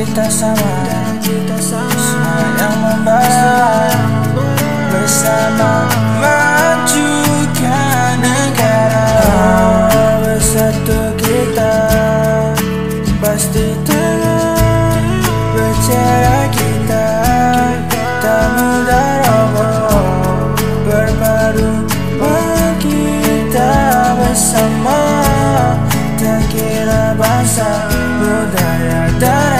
kita sama. Semua yang membara Bersama majukan negara. Bersatu kita Pasti tengah Bercerai kita. Tak mudah bersama. Tak kira bangsa budaya dan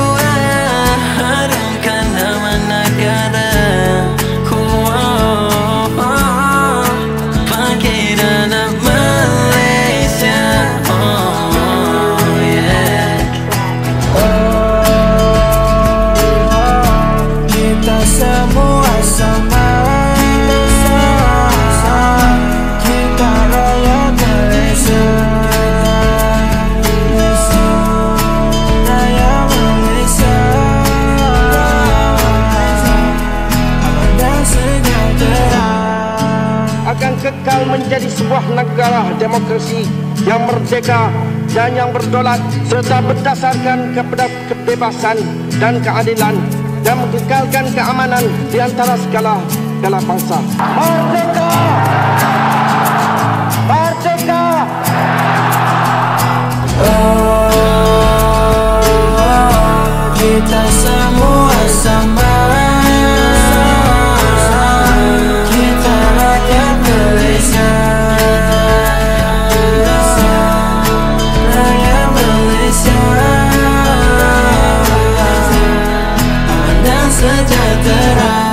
menjadi sebuah negara demokrasi yang merdeka dan yang berdaulat serta berdasarkan kepada kebebasan dan keadilan dan mengekalkan keamanan di antara segala segala bangsa. Merdeka! Sejahtera